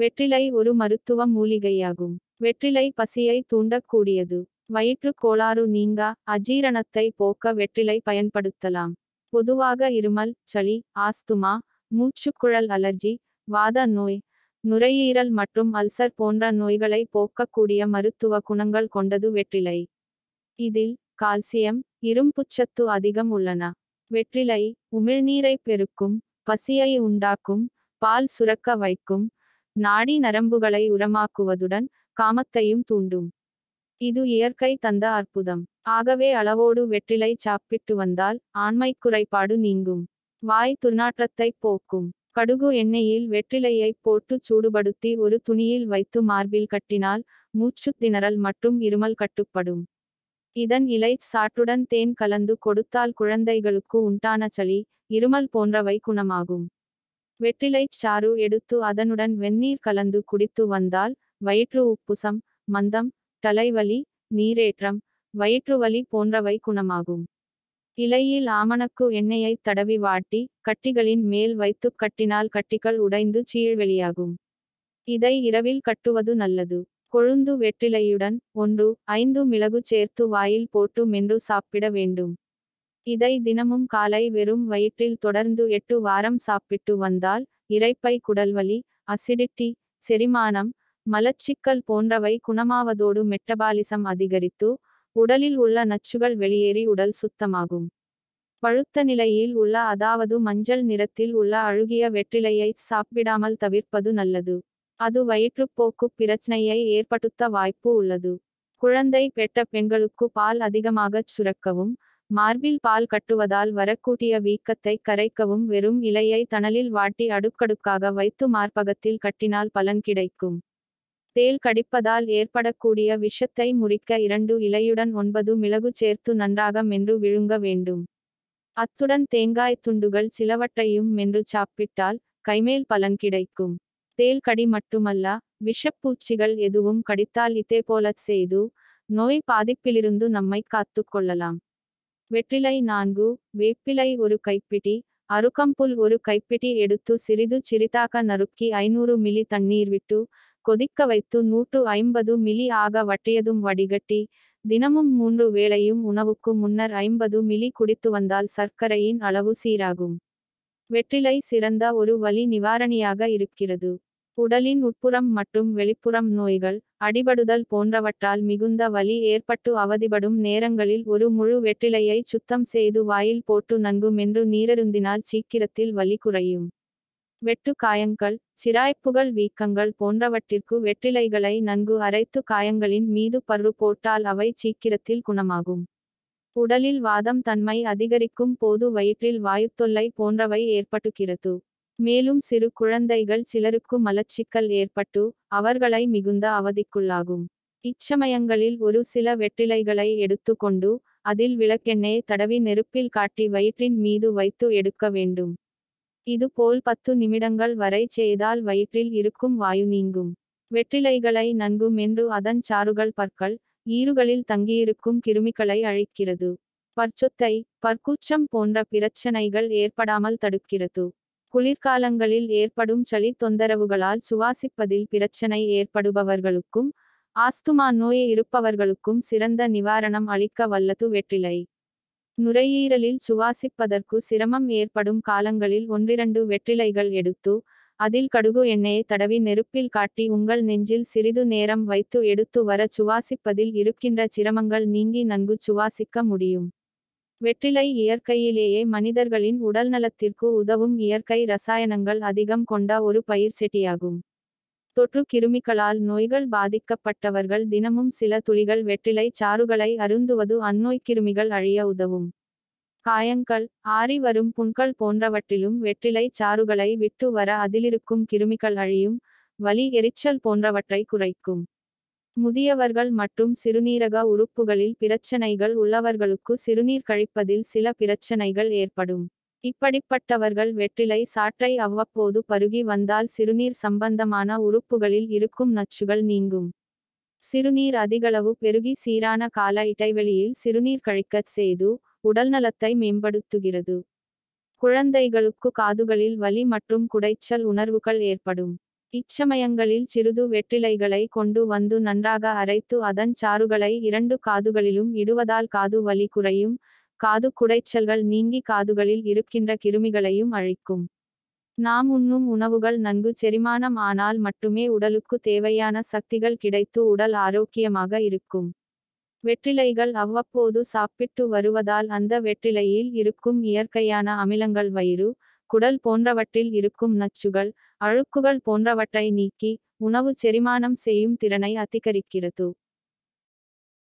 வெற்றிலை ஒரு மருத்துவ மூலிகையாகும். வெற்றிலை பசியை தூண்டக்கூடியது. வயிற்றுக் கோளாறு நீங்க அஜீரணத்தை போக்க வெற்றிலை பயன்படுத்தலாம். பொதுவாக இருமல் சளி ஆஸ்துமா மூச்சுக்குழல் அலர்ஜி வாத நோய் நுரையீரல் மற்றும் அல்சர் போன்ற நோய்களை போக்கக்கூடிய மருத்துவ குணங்கள் கொண்டது வெற்றிலை. இதில் கால்சியம் இரும்புச்சத்து அதிகம் உள்ளன. வெற்றிலை உமிழ்நீரை பெருக்கும் பசியை உண்டாக்கும் பால் சுரக்க வைக்கும் நாடி நரம்புகளை உரமாக்குவதுடன் காமத்தையும் தூண்டும். இது இயற்கை தந்த அற்புதம். ஆகவே அளவோடு வெற்றிலை சாப்பிட்டு வந்தால் ஆண்மை குறைபாடு நீங்கும். வாய் துர்நாற்றத்தை போக்கும். கடுகு எண்ணெயில் வெற்றிலையை போட்டு சூடுபடுத்தி ஒரு துணியில் வைத்து மார்பில் கட்டினால் மூச்சுத் திணறல் மற்றும் இருமல் கட்டுப்படும். இதன் இலை சாற்றுடன் தேன் கலந்து கொடுத்தால் குழந்தைகளுக்கு உண்டான சளி இருமல் போன்றவை குணமாகும். வெற்றிலைச் சாறு எடுத்து அதனுடன் வெந்நீர் கலந்து குடித்து வந்தால் வயிற்று உப்புசம் மந்தம் தலைவலி நீரேற்றம் வயிற்றுவலி போன்றவை குணமாகும். இலையில் ஆமணக்கு எண்ணெயை தடவி வாட்டி கட்டிகளின் மேல் வைத்து கட்டினால் கட்டிகள் உடைந்து சீழ்வெளியாகும். இதை இரவில் கட்டுவது நல்லது. கொழுந்து வெற்றிலையுடன் ஒன்று ஐந்து மிளகு சேர்த்து வாயில் போட்டு மென்று சாப்பிட வேண்டும். இதை தினமும் காலை வெறும் வயிற்றில் தொடர்ந்து எட்டு வாரம் சாப்பிட்டு வந்தால் இரைப்பை குடல்வலி அசிடிட்டி செரிமானம் மலச்சிக்கல் போன்றவை குணமாவதோடு மெட்டபாலிசம் அதிகரித்து உடலில் உள்ள நச்சுகள் வெளியேறி உடல் சுத்தமாகும். பழுத்த நிலையில் உள்ள அதாவது மஞ்சள் நிறத்தில் உள்ள அழுகிய வெற்றிலையை சாப்பிடாமல் தவிர்ப்பது நல்லது. அது வயிற்றுப்போக்கு பிரச்சனையை ஏற்படுத்த வாய்ப்பு உள்ளது. குழந்தை பெற்ற பெண்களுக்கு பால் அதிகமாகச் சுரக்கவும் மார்பில் பால் கட்டுவதால் வரக்கூடிய வீக்கத்தை கரைக்கவும் வெறும் இலையை தணலில் வாட்டி அடுக்கடுக்காக வைத்து மார்பகத்தில் கட்டினால் பலன் கிடைக்கும். தேல் கடிப்பதால் ஏற்படக்கூடிய விஷத்தை முறிக்க இரண்டு இலையுடன் ஒன்பது மிளகு சேர்த்து நன்றாக மென்று விழுங்க வேண்டும். அத்துடன் தேங்காய் துண்டுகள் சிலவற்றையும் மென்று சாப்பிட்டால் கைமேல் பலன் கிடைக்கும். தேல் கடி மட்டுமல்ல விஷப்பூச்சிகள் எதுவும் கடித்தால் இதே போல செய்து நோய் பாதிப்பிலிருந்து நம்மை காத்து கொள்ளலாம். வெற்றிலை நான்கு வேப்பிலை ஒரு கைப்பிடி அருகம்புல் ஒரு கைப்பிடி எடுத்து சிறிது சிறிதாக நறுக்கி ஐநூறு மில்லி தண்ணீர் விட்டு கொதிக்க வைத்து நூற்று ஐம்பது மில்லி ஆக வட்டியதும் வடிகட்டி தினமும் மூன்று வேளையும் உணவுக்கு முன்னர் ஐம்பது மில்லி குடித்து வந்தால் சர்க்கரையின் அளவு சீராகும். வெற்றிலை சிறந்த ஒரு வலி நிவாரணியாக இருக்கிறது. உடலின் உட்புறம் மற்றும் வெளிப்புறம் நோய்கள் அடிபடுதல் போன்றவற்றால் மிகுந்த வலி ஏற்பட்டு அவதிபடும் நேரங்களில் ஒரு முழு வெற்றிலையை சுத்தம் செய்து வாயில் போட்டு நன்கு மென்று நீரருந்தினால் சீக்கிரத்தில் வலி குறையும். வெட்டு காயங்கள் சிராய்ப்புகள் வீக்கங்கள் போன்றவற்றிற்கு வெற்றிலைகளை நன்கு அரைத்து காயங்களின் மீது பரு போட்டால் அவை சீக்கிரத்தில் குணமாகும். உடலில் வாதம் தன்மை அதிகரிக்கும் போது வயிற்றில் வாயுத்தொல்லை போன்றவை ஏற்பட்டுகிறது. மேலும் சிறு குழந்தைகள் சிலருக்கு மலச்சிக்கல் ஏற்பட்டு அவர்களை மிகுந்த அவதிக்குள்ளாகும். இச்சமயங்களில் ஒரு சில வெற்றிலைகளை எடுத்துக்கொண்டு அதில் விளக்கெண்ணெய் தடவி நெருப்பில் காட்டி வயிற்றின் மீது வைத்து எடுக்க வேண்டும். இது போல் பத்து நிமிடங்கள் வரை செய்தால் வயிற்றில் இருக்கும் வாயு நீங்கும். வெற்றிலைகளை நன்கு மென்று அதன் சாறுகள் பற்கள் ஈறுகளில் தங்கியிருக்கும் கிருமிகளை அழிக்கிறது. பற்சொத்தை பற்கூச்சம் போன்ற பிரச்சனைகள் ஏற்படாமல் தடுக்கிறது. குளிர்காலங்களில் ஏற்படும் சளி தொந்தரவுகளால் சுவாசிப்பதில் பிரச்சனை ஏற்படுபவர்களுக்கும் ஆஸ்துமா நோய் இருப்பவர்களுக்கும் சிறந்த நிவாரணம் அளிக்க வல்லது வெற்றிலை. நுரையீரலில் சுவாசிப்பதற்கு சிரமம் ஏற்படும் காலங்களில் ஒன்றிரண்டு வெற்றிலைகள் எடுத்து அதில் கடுகு எண்ணெயை தடவி நெருப்பில் காட்டி உங்கள் நெஞ்சில் சிறிது நேரம் வைத்து எடுத்து வர சுவாசிப்பதில் இருக்கின்ற சிரமங்கள் நீங்கி நன்கு சுவாசிக்க முடியும். வெற்றிலை இயற்கையிலேயே மனிதர்களின் உடல்நலத்திற்கு உதவும் இயற்கை ரசாயனங்கள் அதிகம் கொண்ட ஒரு பயிர் செடியாகும். தொற்று கிருமிகளால் நோய்கள் பாதிக்கப்பட்டவர்கள் தினமும் சில துளிகள் வெற்றிலை சாறுகளை அருந்துவது அந்நோய் கிருமிகள் அழிய உதவும். காயங்கள் ஆறி வரும் புண்கள் போன்றவற்றிலும் வெற்றிலை சாறுகளை விட்டு வர அதிலிருக்கும் கிருமிகள் அழியும் வலி எரிச்சல் போன்றவற்றை குறைக்கும். முதியவர்கள் மற்றும் சிறுநீரக உறுப்புகளில் பிரச்சனைகள் உள்ளவர்களுக்கு சிறுநீர் கழிப்பதில் சில பிரச்சனைகள் ஏற்படும். இப்படிப்பட்டவர்கள் வெற்றிலை சாற்றை அவ்வப்போது பருகி வந்தால் சிறுநீர் சம்பந்தமான உறுப்புகளில் இருக்கும் நச்சுகள் நீங்கும். சிறுநீர் அதிகளவு பெருகி சீரான கால இடைவெளியில் சிறுநீர் கழிக்கச் செய்து உடல்நலத்தை மேம்படுத்துகிறது. குழந்தைகளுக்கு காதுகளில் வலி மற்றும் குடைச்சல் உணர்வுகள் ஏற்படும். இச்சமயங்களில் சிறிது வெற்றிலைகளை கொண்டு வந்து நன்றாக அரைத்து அதன் சாறுகளை இரண்டு காதுகளிலும் இடுவதால் காது வலி குறையும் காது குடைச்சல்கள் நீங்கி காதுகளில் இருக்கின்ற கிருமிகளையும் அழிக்கும். நாம் உண்ணும் உணவுகள் நன்கு செரிமானம் ஆனால் மட்டுமே உடலுக்கு தேவையான சக்திகள் கிடைத்து உடல் ஆரோக்கியமாக இருக்கும். வெற்றிலைகள் அவ்வப்போது சாப்பிட்டு வருவதால் அந்த வெற்றிலையில் இருக்கும் இயற்கையான அமிலங்கள் வயிறு குடல் போன்றவற்றில் இருக்கும் நச்சுகள் அழுக்குகள் போன்றவற்றை நீக்கி உணவு செரிமானம் செய்யும் திறனை அதிகரிக்கிறது.